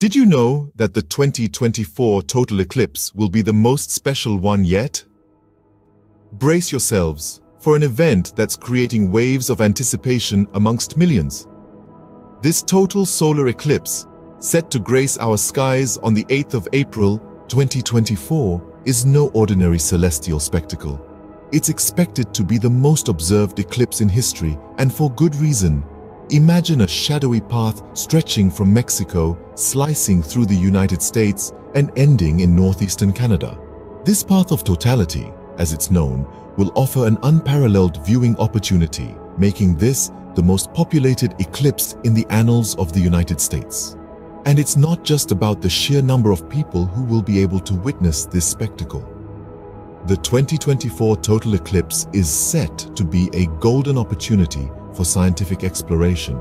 Did you know that the 2024 total eclipse will be the most special one yet? Brace yourselves for an event that's creating waves of anticipation amongst millions. This total solar eclipse, set to grace our skies on the 8th of April 2024, is no ordinary celestial spectacle. It's expected to be the most observed eclipse in history, and for good reason. Imagine a shadowy path stretching from Mexico, slicing through the United States, and ending in northeastern Canada. This path of totality, as it's known, will offer an unparalleled viewing opportunity, making this the most populated eclipse in the annals of the United States. And it's not just about the sheer number of people who will be able to witness this spectacle. The 2024 total eclipse is set to be a golden opportunity for scientific exploration.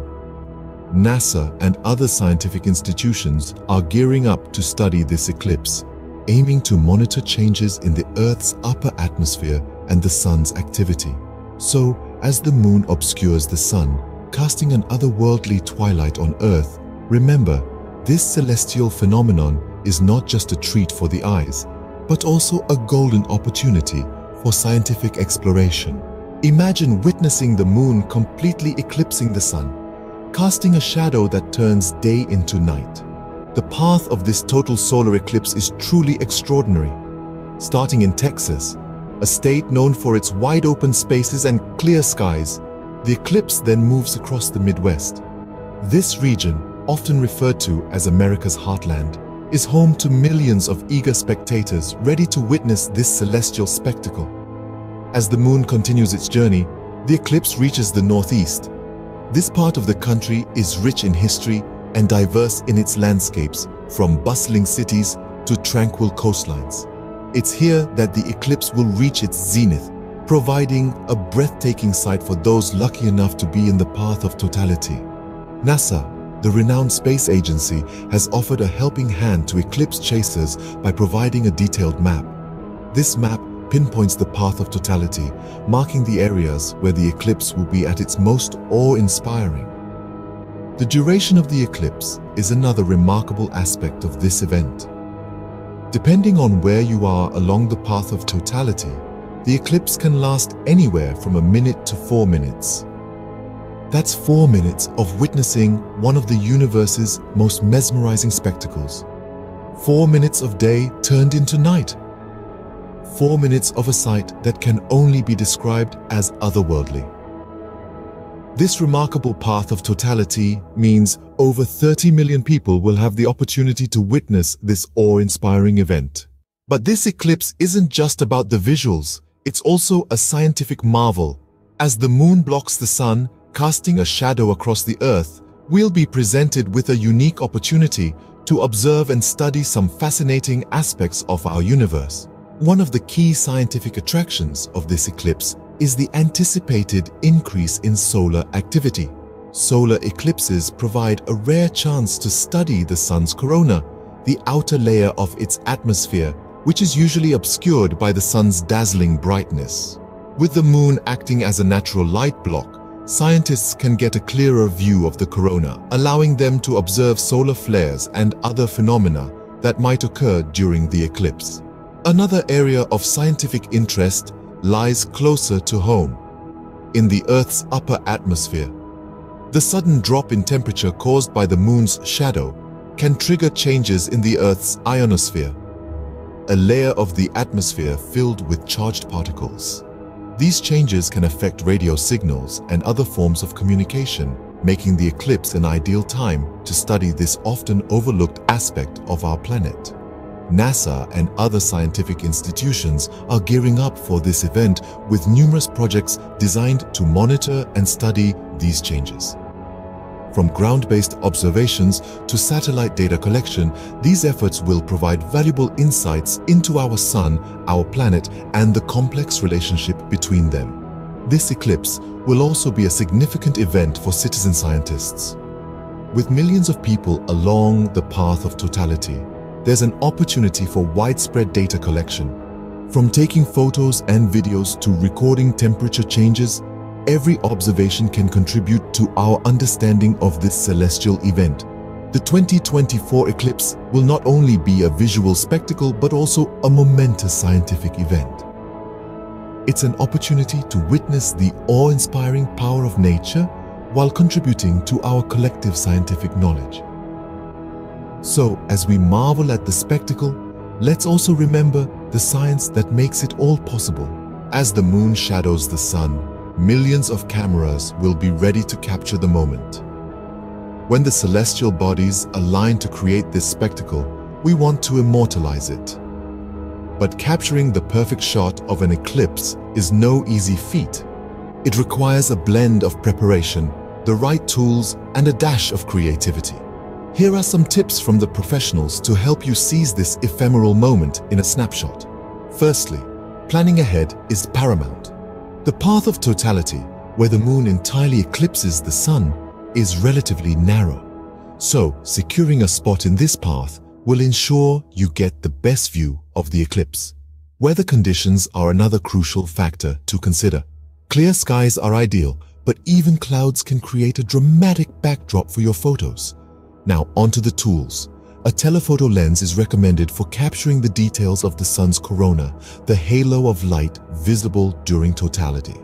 NASA and other scientific institutions are gearing up to study this eclipse, aiming to monitor changes in the Earth's upper atmosphere and the Sun's activity. So, as the Moon obscures the Sun, casting an otherworldly twilight on Earth, remember, this celestial phenomenon is not just a treat for the eyes, but also a golden opportunity for scientific exploration. Imagine witnessing the moon completely eclipsing the sun, casting a shadow that turns day into night. The path of this total solar eclipse is truly extraordinary. Starting in Texas, a state known for its wide open spaces and clear skies, the eclipse then moves across the Midwest. This region, often referred to as America's heartland, is home to millions of eager spectators ready to witness this celestial spectacle. As the moon continues its journey, the eclipse reaches the northeast. This part of the country is rich in history and diverse in its landscapes, from bustling cities to tranquil coastlines. It's here that the eclipse will reach its zenith, providing a breathtaking sight for those lucky enough to be in the path of totality. NASA the renowned space agency has offered a helping hand to eclipse chasers by providing a detailed map. This map pinpoints the path of totality, marking the areas where the eclipse will be at its most awe-inspiring. The duration of the eclipse is another remarkable aspect of this event. Depending on where you are along the path of totality, the eclipse can last anywhere from a minute to four minutes. That's four minutes of witnessing one of the universe's most mesmerizing spectacles. Four minutes of day turned into night. Four minutes of a sight that can only be described as otherworldly. This remarkable path of totality means over 30 million people will have the opportunity to witness this awe-inspiring event. But this eclipse isn't just about the visuals, it's also a scientific marvel. As the moon blocks the sun, casting a shadow across the earth, we'll be presented with a unique opportunity to observe and study some fascinating aspects of our universe. One of the key scientific attractions of this eclipse is the anticipated increase in solar activity. Solar eclipses provide a rare chance to study the sun's corona, the outer layer of its atmosphere, which is usually obscured by the sun's dazzling brightness. With the moon acting as a natural light block, scientists can get a clearer view of the corona, allowing them to observe solar flares and other phenomena that might occur during the eclipse. Another area of scientific interest lies closer to home, in the Earth's upper atmosphere. The sudden drop in temperature caused by the moon's shadow can trigger changes in the Earth's ionosphere, a layer of the atmosphere filled with charged particles. These changes can affect radio signals and other forms of communication, making the eclipse an ideal time to study this often overlooked aspect of our planet. NASA and other scientific institutions are gearing up for this event with numerous projects designed to monitor and study these changes. From ground-based observations to satellite data collection, these efforts will provide valuable insights into our Sun, our planet, and the complex relationship between them. This eclipse will also be a significant event for citizen scientists. With millions of people along the path of totality, there's an opportunity for widespread data collection. From taking photos and videos to recording temperature changes, Every observation can contribute to our understanding of this celestial event. The 2024 eclipse will not only be a visual spectacle but also a momentous scientific event. It's an opportunity to witness the awe-inspiring power of nature while contributing to our collective scientific knowledge. So, as we marvel at the spectacle, let's also remember the science that makes it all possible. As the moon shadows the sun, millions of cameras will be ready to capture the moment. When the celestial bodies align to create this spectacle, we want to immortalize it. But capturing the perfect shot of an eclipse is no easy feat. It requires a blend of preparation, the right tools, and a dash of creativity. Here are some tips from the professionals to help you seize this ephemeral moment in a snapshot. Firstly, planning ahead is paramount. The path of totality, where the moon entirely eclipses the sun, is relatively narrow. So, securing a spot in this path will ensure you get the best view of the eclipse. Weather conditions are another crucial factor to consider. Clear skies are ideal, but even clouds can create a dramatic backdrop for your photos. Now onto the tools. A telephoto lens is recommended for capturing the details of the sun's corona, the halo of light visible during totality.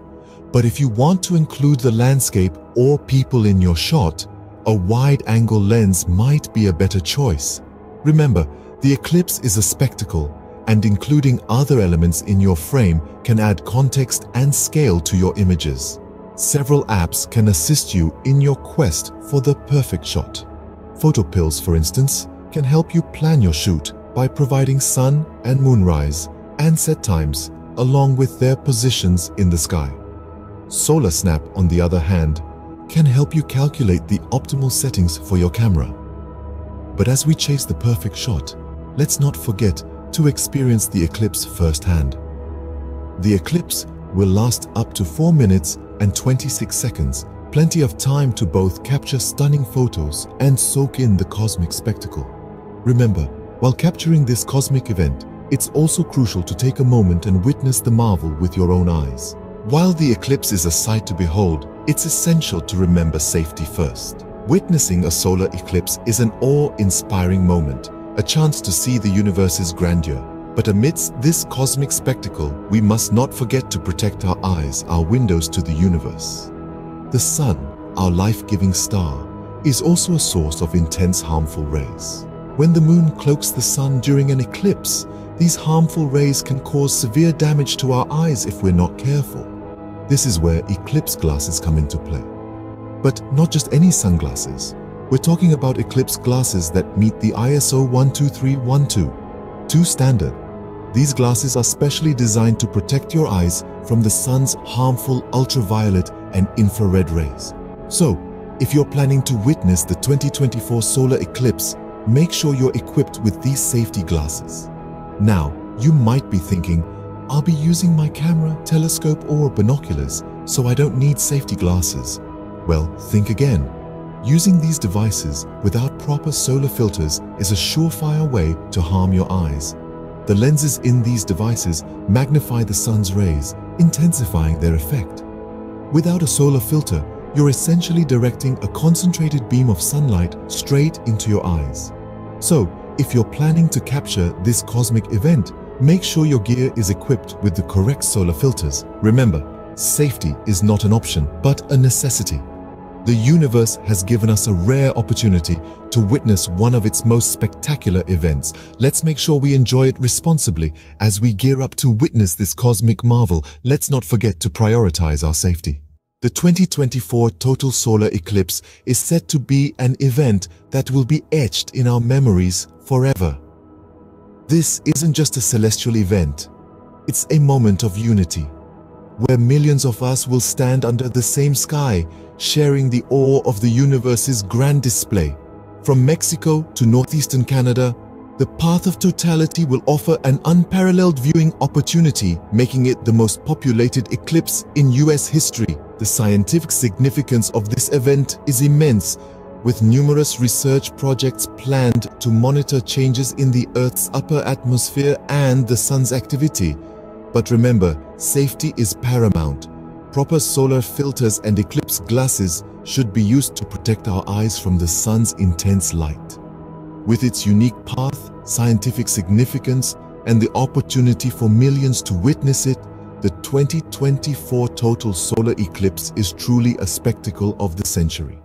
But if you want to include the landscape or people in your shot, a wide-angle lens might be a better choice. Remember, the eclipse is a spectacle, and including other elements in your frame can add context and scale to your images. Several apps can assist you in your quest for the perfect shot. Photopills, for instance, can help you plan your shoot by providing sun and moonrise and set times along with their positions in the sky. Solar Snap, on the other hand, can help you calculate the optimal settings for your camera. But as we chase the perfect shot, let's not forget to experience the eclipse firsthand. The eclipse will last up to 4 minutes and 26 seconds, plenty of time to both capture stunning photos and soak in the cosmic spectacle. Remember, while capturing this cosmic event, it's also crucial to take a moment and witness the marvel with your own eyes. While the eclipse is a sight to behold, it's essential to remember safety first. Witnessing a solar eclipse is an awe-inspiring moment, a chance to see the universe's grandeur. But amidst this cosmic spectacle, we must not forget to protect our eyes, our windows to the universe. The sun, our life-giving star, is also a source of intense harmful rays. When the moon cloaks the sun during an eclipse, these harmful rays can cause severe damage to our eyes if we're not careful. This is where eclipse glasses come into play. But not just any sunglasses. We're talking about eclipse glasses that meet the ISO 12312, 2 standard. These glasses are specially designed to protect your eyes from the sun's harmful ultraviolet and infrared rays. So, if you're planning to witness the 2024 solar eclipse, make sure you're equipped with these safety glasses. Now, you might be thinking, I'll be using my camera, telescope or binoculars, so I don't need safety glasses. Well, think again. Using these devices without proper solar filters is a surefire way to harm your eyes. The lenses in these devices magnify the sun's rays, intensifying their effect. Without a solar filter, you're essentially directing a concentrated beam of sunlight straight into your eyes. So, if you're planning to capture this cosmic event, make sure your gear is equipped with the correct solar filters. Remember, safety is not an option, but a necessity. The universe has given us a rare opportunity to witness one of its most spectacular events. Let's make sure we enjoy it responsibly. As we gear up to witness this cosmic marvel, let's not forget to prioritize our safety. The 2024 total solar eclipse is set to be an event that will be etched in our memories forever. This isn't just a celestial event. It's a moment of unity, where millions of us will stand under the same sky, sharing the awe of the universe's grand display. From Mexico to northeastern Canada, the path of totality will offer an unparalleled viewing opportunity, making it the most populated eclipse in US history. The scientific significance of this event is immense, with numerous research projects planned to monitor changes in the Earth's upper atmosphere and the Sun's activity. But remember, safety is paramount. Proper solar filters and eclipse glasses should be used to protect our eyes from the sun's intense light. With its unique path, scientific significance, and the opportunity for millions to witness it, the 2024 total solar eclipse is truly a spectacle of the century.